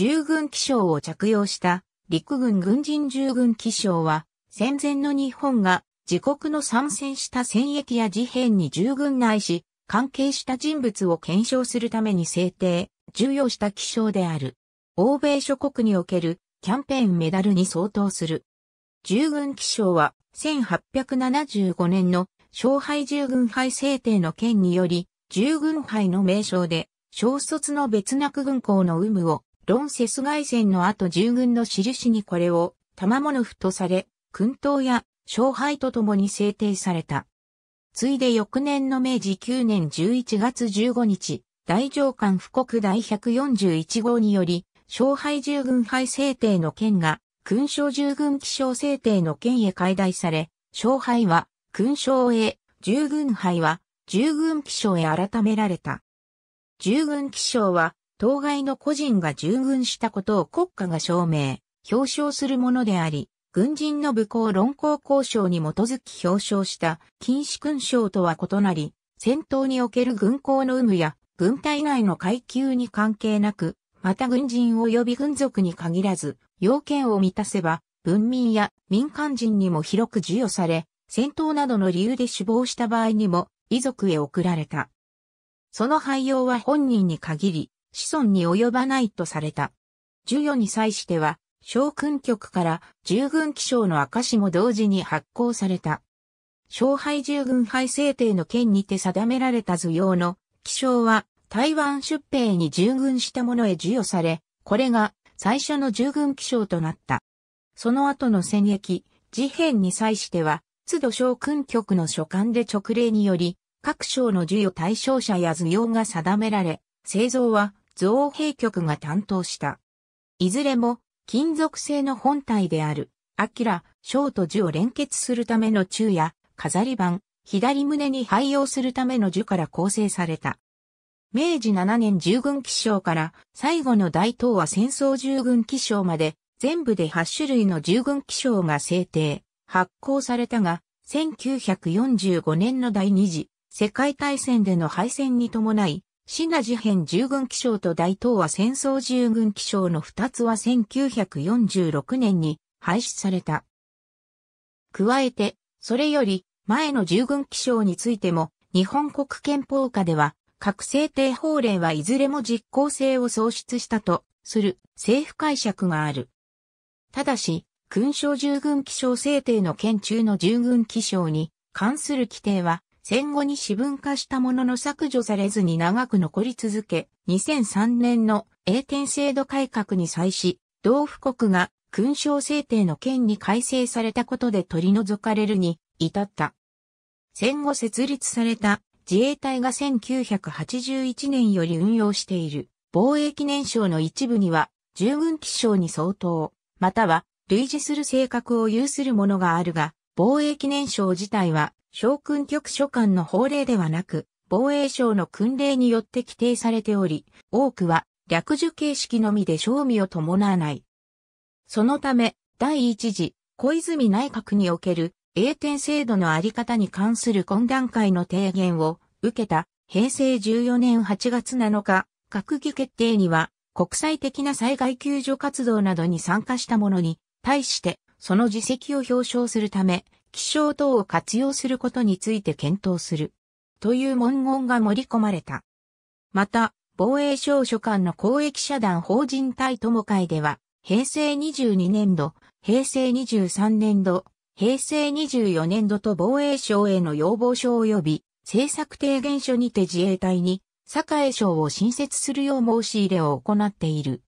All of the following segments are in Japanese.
従軍気象を着用した陸軍軍人従軍気象は戦前の日本が自国の参戦した戦役や事変に従軍ないし関係した人物を検証するために制定、重要した気象である。欧米諸国におけるキャンペーンメダルに相当する。従軍気象は1875年の勝敗従軍杯制定の件により、従軍杯の名称で、小卒の別な区軍校の有無を、ロンセス外戦の後従軍の印にこれを、賜物符とされ、訓東や勝敗とともに制定された。ついで翌年の明治9年11月15日、大上官布告第141号により、勝敗従軍杯制定の件が、勲章従軍気象制定の件へ改代され、勝敗は、勲章へ、従軍杯は、従軍気象へ改められた。従軍気象は、当該の個人が従軍したことを国家が証明、表彰するものであり、軍人の武功論功交渉に基づき表彰した禁止勲章とは異なり、戦闘における軍功の有無や軍隊内の階級に関係なく、また軍人及び軍属に限らず、要件を満たせば、文民や民間人にも広く授与され、戦闘などの理由で死亡した場合にも遺族へ送られた。その廃用は本人に限り、子孫に及ばないとされた。授与に際しては、将軍局から従軍気象の証も同時に発行された。勝敗従軍杯制定の件にて定められた図用の気象は台湾出兵に従軍した者へ授与され、これが最初の従軍気象となった。その後の戦役、事変に際しては、都度将軍局の所管で直令により、各省の授与対象者や図用が定められ、製造は造兵局が担当した。いずれも金属製の本体である、アキラ、小と樹を連結するための柱や、飾り板、左胸に配用するための樹から構成された。明治7年従軍気象から最後の大東亜戦争従軍気象まで全部で8種類の従軍気象が制定、発行されたが、1945年の第二次世界大戦での敗戦に伴い、シナ事変従軍気象と大東亜戦争従軍気象の二つは1946年に廃止された。加えて、それより前の従軍気象についても、日本国憲法下では、各制定法令はいずれも実効性を喪失したとする政府解釈がある。ただし、勲章従軍気象制定の県中の従軍気象に関する規定は戦後に私文化したものの削除されずに長く残り続け、2003年の英典制度改革に際し、同府国が勲章制定の件に改正されたことで取り除かれるに至った。戦後設立された自衛隊が1981年より運用している防衛記念賞の一部には従軍機賞に相当、または類似する性格を有するものがあるが、防衛記念賞自体は将軍局所管の法令ではなく、防衛省の訓令によって規定されており、多くは略受形式のみで賞味を伴わない。そのため、第一次、小泉内閣における英典制度のあり方に関する懇談会の提言を受けた平成14年8月7日、閣議決定には国際的な災害救助活動などに参加した者に対してその実績を表彰するため気象等を活用することについて検討する。という文言が盛り込まれた。また、防衛省所管の公益社団法人対友会では、平成22年度、平成23年度、平成24年度と防衛省への要望書及び政策提言書にて自衛隊に、栄省を新設するよう申し入れを行っている。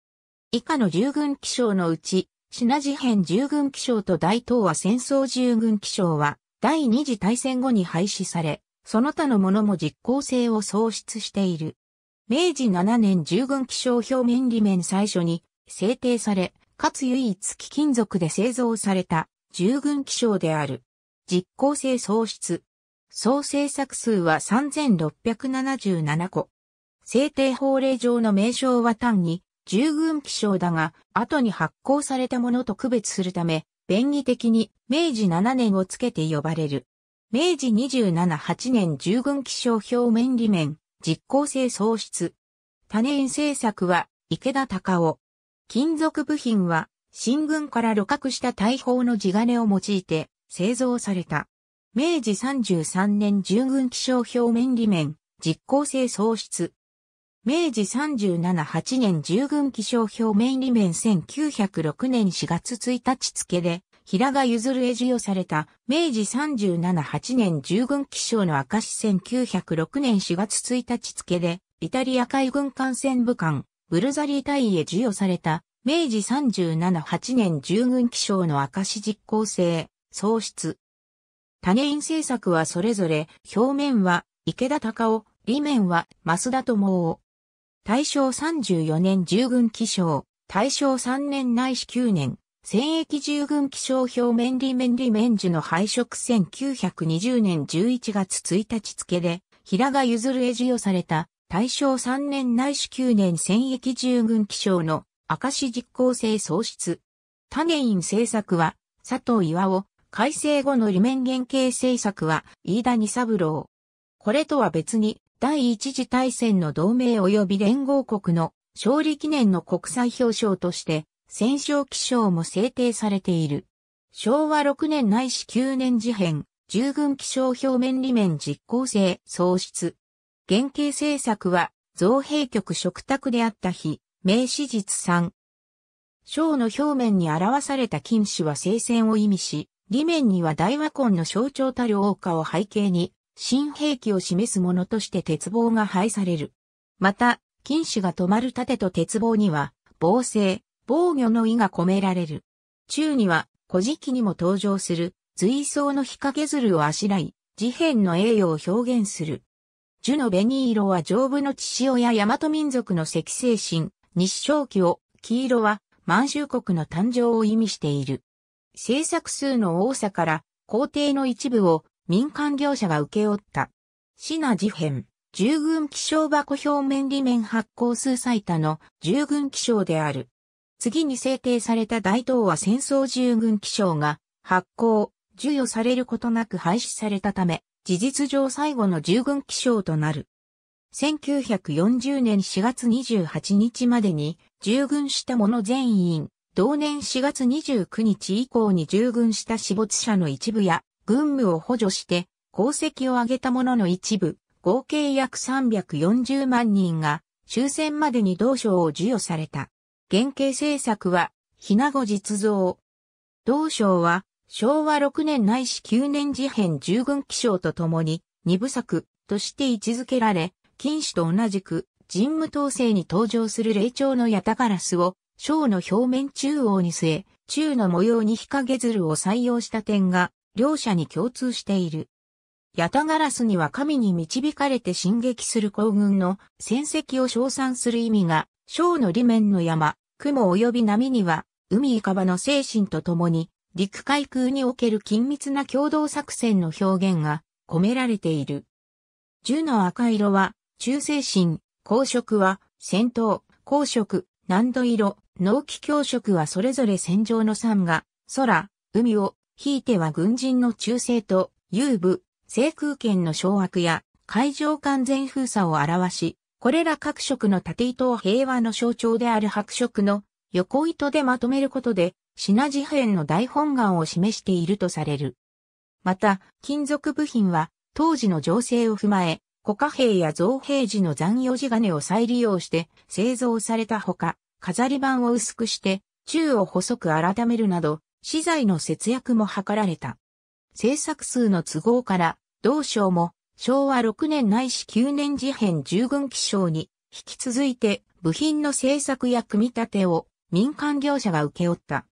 以下の従軍機省のうち、シナ事変従軍気象と大東亜戦争従軍気象は第二次大戦後に廃止され、その他のものも実効性を喪失している。明治7年従軍気象表面裏面最初に制定され、かつ唯一貴金属で製造された従軍気象である。実効性喪失。総制作数は3677個。制定法令上の名称は単に従軍気象だが、後に発行されたものと区別するため、便宜的に明治7年をつけて呼ばれる。明治27、8年従軍気象表面裏面、実効性喪失。多年制作は池田隆夫。金属部品は、新軍から露獲した大砲の地金を用いて製造された。明治33年従軍気象表面裏面、実行性喪失。明治37、8年従軍気象表面裏面1906年4月1日付で、平賀譲へ授与された、明治37、8年従軍気象の証1906年4月1日付で、イタリア海軍艦船部艦、ブルザリー隊へ授与された、明治37、8年従軍気象の証実行性、喪失。種印製作はそれぞれ、表面は池田隆夫、裏面は増田智夫。大正34年従軍気象、大正3年内史9年、戦役従軍気象表面裏面裏面樹の配色1920年11月1日付で、平賀譲へ授与された、大正3年内史9年戦役従軍気象の証実行性喪失。種院制作は、佐藤岩尾、改正後の裏面原型制作は、飯田二三郎。これとは別に、第一次大戦の同盟及び連合国の勝利記念の国際表彰として、戦勝記章も制定されている。昭和6年ないし9年事変、従軍気象表面裏面実行性喪失。原型政策は、造兵局食卓であった日、名史実3。章の表面に表された金糸は聖戦を意味し、裏面には大和根の象徴たる王家を背景に、新兵器を示すものとして鉄棒が配される。また、金種が止まる盾と鉄棒には、防制、防御の意が込められる。中には、古事記にも登場する、随想の日陰鶴をあしらい、事変の栄誉を表現する。樹の紅色は丈夫の父親大和民族の赤星神、日照期を、黄色は満州国の誕生を意味している。制作数の多さから、皇帝の一部を民間業者が請け負った。シナ事変、従軍気象箱表面裏面発行数最多の従軍気象である。次に制定された大東は戦争従軍気象が発行、授与されることなく廃止されたため、事実上最後の従軍気象となる。1940年4月28日までに従軍した者全員、同年4月29日以降に従軍した死没者の一部や軍務を補助して功績を上げた者の一部、合計約340万人が終戦までに同賞を授与された。原型政策は、ひなご実像。同賞は、昭和6年ないし9年事変従軍気象とともに、二部作として位置づけられ、金種と同じく、人務統制に登場する霊長のヤタガラスを、章の表面中央に据え、中の模様に日陰鶴を採用した点が、両者に共通している。ヤタガラスには神に導かれて進撃する行軍の戦績を称賛する意味が、章の裏面の山、雲及び波には、海イカバの精神とともに、陸海空における緊密な共同作戦の表現が込められている。銃の赤色は、中精神、光色は、戦闘、光色、南土色、農機強色はそれぞれ戦場の山が、空、海を、ひいては軍人の忠誠と、遊部、制空権の掌握や海上完全封鎖を表し、これら各色の縦糸を平和の象徴である白色の横糸でまとめることで、品事変の大本願を示しているとされる。また、金属部品は当時の情勢を踏まえ、古貨幣や造幣時の残余地金を再利用して製造されたほか、飾り板を薄くして、宙を細く改めるなど、資材の節約も図られた。制作数の都合から、同省も昭和6年ないし9年事変従軍気象に引き続いて部品の製作や組み立てを民間業者が請け負った。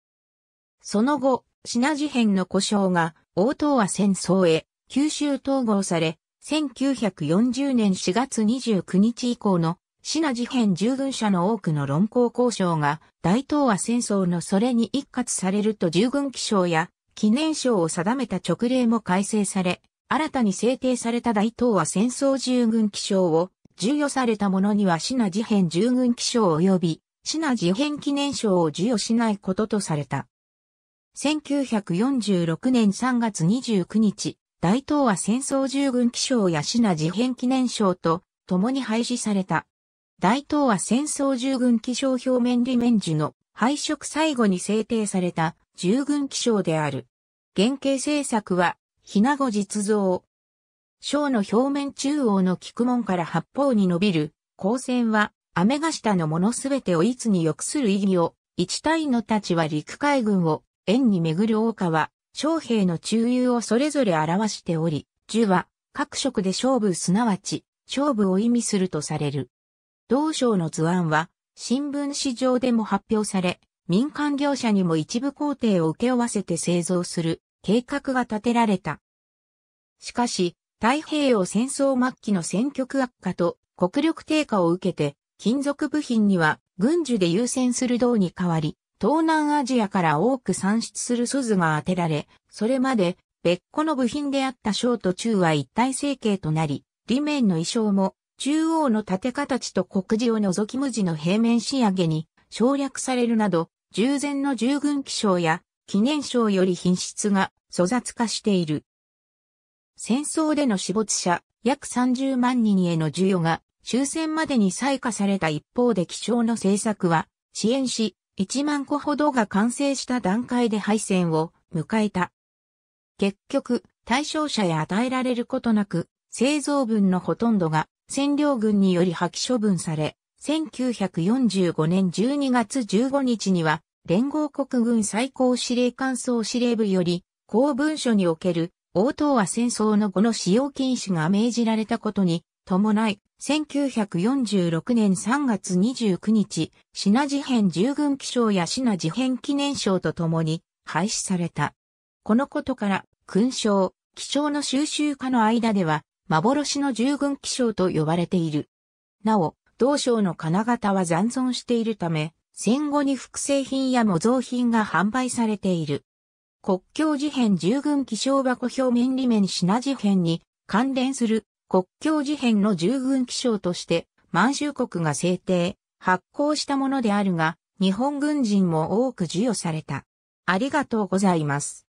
その後、品事変の故障が大東亜戦争へ九州統合され、1940年4月29日以降の品事変従軍者の多くの論考交渉が大東亜戦争のそれに一括されると従軍気象や記念賞を定めた直令も改正され、新たに制定された大東亜戦争従軍気象を授与された者には品事変従軍気象及び品事変記念賞を授与しないこととされた。1946年3月29日、大東亜戦争従軍気象や品事変記念賞と共に廃止された。大東亜戦争従軍気象表面裏面樹の配色最後に制定された従軍記章である。原型制作は、ひなご実像。章の表面中央の菊門から八方に伸びる、光線は、雨が下のものすべてをいつに良くする意義を、一体のたちは陸海軍を、円に巡る王家は、将兵の中遊をそれぞれ表しており、樹は、各色で勝負すなわち、勝負を意味するとされる。同章の図案は、新聞紙上でも発表され、民間業者にも一部工程を請け負わせて製造する計画が立てられた。しかし、太平洋戦争末期の戦局悪化と国力低下を受けて、金属部品には軍需で優先する銅に代わり、東南アジアから多く産出する鈴が当てられ、それまで別個の部品であった小と中は一体成形となり、裏面の衣装も中央の縦形と黒字を除き無地の平面仕上げに省略されるなど、従前の従軍記章や記念章より品質が粗雑化している。戦争での死没者約30万人への授与が終戦までに採火された一方で気象の政策は支援し1万個ほどが完成した段階で敗戦を迎えた。結局、対象者へ与えられることなく、製造分のほとんどが占領軍により破棄処分され、1945年12月15日には、連合国軍最高司令官総司令部より、公文書における、応答は戦争の後の使用禁止が命じられたことに伴い、1946年3月29日、シナ事変従軍記章やシナ事変記念章とともに廃止された。このことから、勲章、気象の収集家の間では、幻の従軍気象と呼ばれている。なお、同省の金型は残存しているため、戦後に複製品や模造品が販売されている。国境事変従軍気象箱表面裏面品事変に関連する国境事変の従軍気象として満州国が制定、発行したものであるが、日本軍人も多く授与された。ありがとうございます。